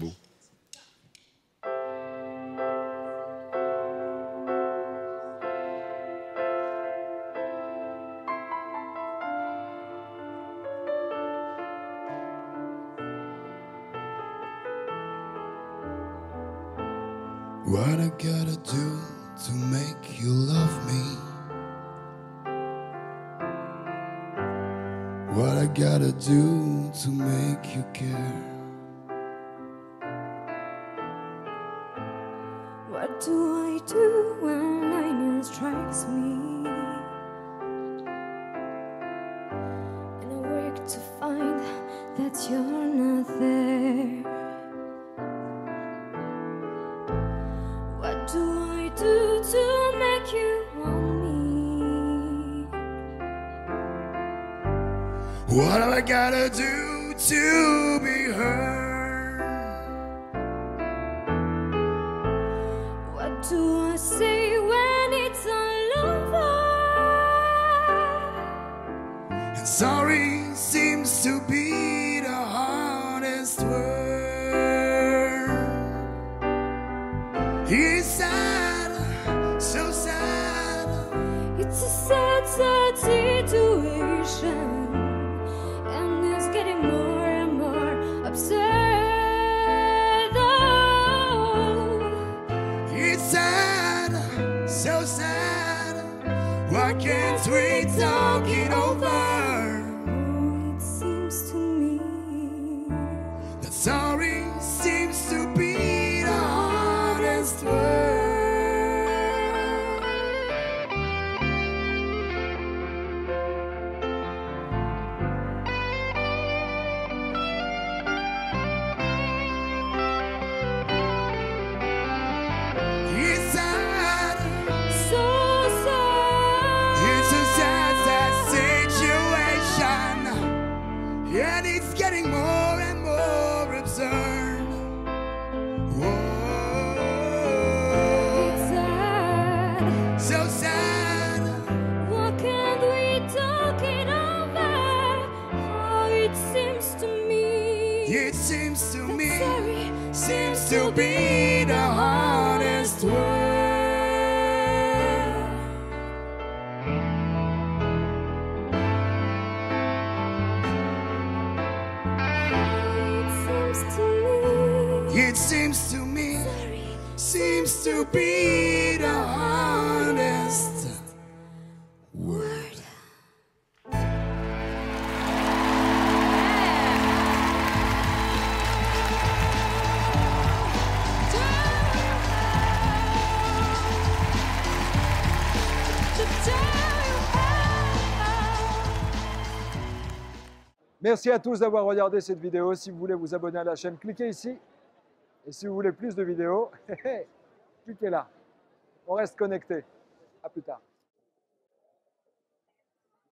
Beau. What I gotta do to make you love me? What I gotta do to make you care? I do when lightning strikes me? And I wake to find that you're not there. What do I do to make you want me? What have I gotta do to be heard? Do I say when it's all over? And sorry seems to be the hardest word. It's Can't we talk it over? oh, it seems to me That sorry getting more and more absurd. Whoa. It's sad. So sad, Why can't we talk it over? Oh, it seems to me. it seems to me, seems to be the hardest word. It seems to me, seems to be the word. Merci à tous d'avoir regardé cette vidéo. Si vous voulez vous abonner à la chaîne, cliquez ici. Et si vous voulez plus de vidéos, cliquez là. On reste connecté. À plus tard.